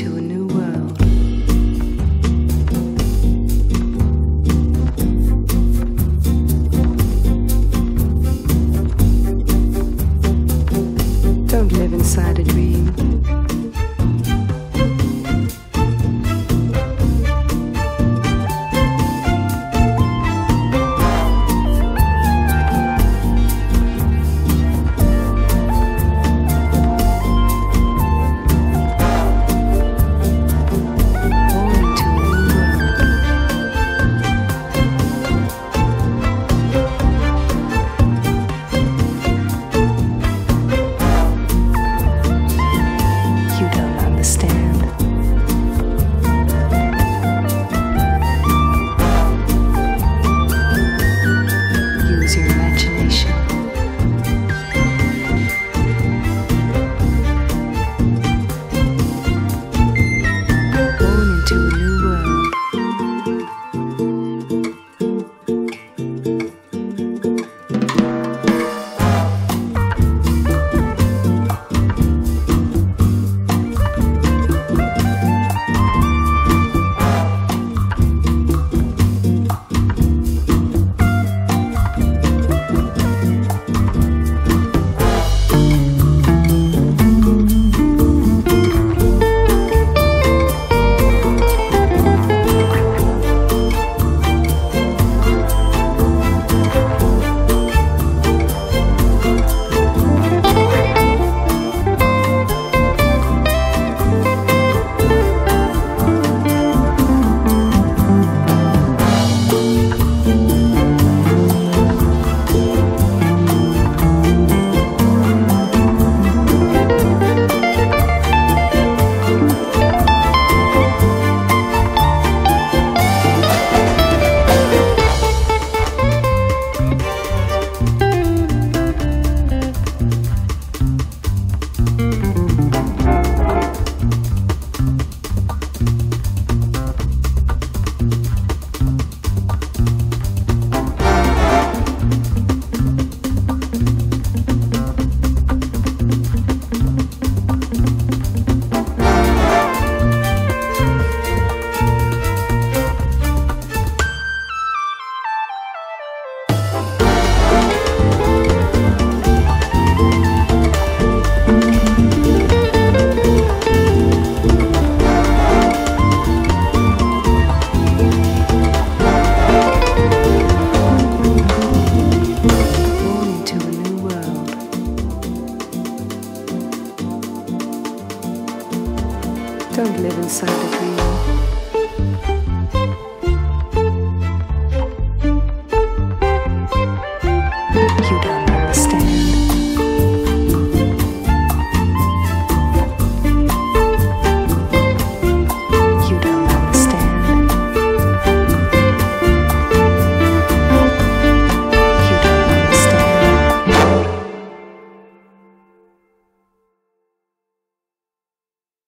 a Don't live inside a dream.